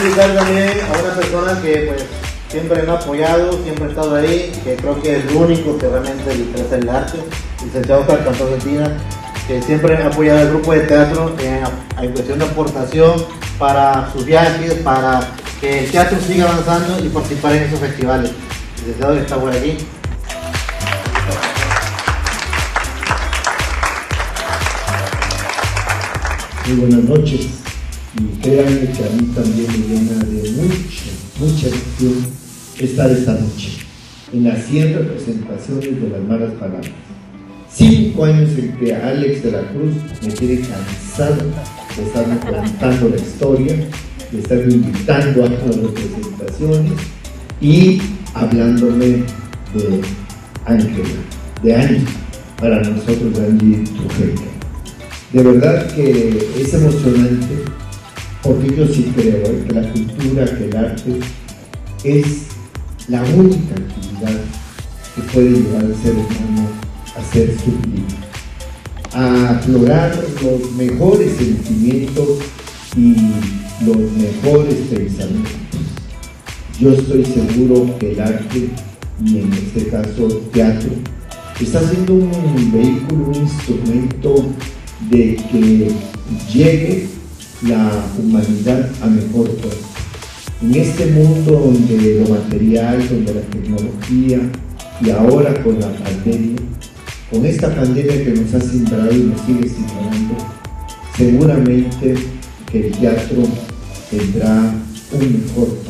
dedicar también a una persona que pues siempre me ha apoyado, siempre ha estado ahí, que creo que es el único que realmente le interesa el arte, licenciado Oscar Cantón Argentina, que siempre ha apoyado al grupo de teatro en, cuestión de aportación para sus viajes, para que el teatro siga avanzando y participar en esos festivales. Licenciado está por aquí. Muy buenas noches y créanme que a mí también me llena de mucha, mucha emoción estar esta noche en las 100 representaciones de las malas palabras. Cinco años en que Alex de la Cruz me tiene cansado de estarme contando la historia, de estarme invitando a las representaciones y hablándome de Ángela, de Angie, para nosotros Angie Trujillo. De verdad que es emocionante porque yo sí creo que la cultura, que el arte es la única actividad que puede llevar al ser humano a ser sublime, a aflorar los mejores sentimientos y los mejores pensamientos. Yo estoy seguro que el arte, y en este caso el teatro, está siendo un vehículo, un instrumento de que llegue la humanidad a mejor puerto. En este mundo donde lo material, donde la tecnología y ahora con la pandemia, con esta pandemia que nos ha simbrado y nos sigue simbrando, seguramente que el teatro tendrá un mejor.